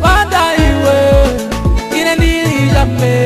Father, you were in a need of me.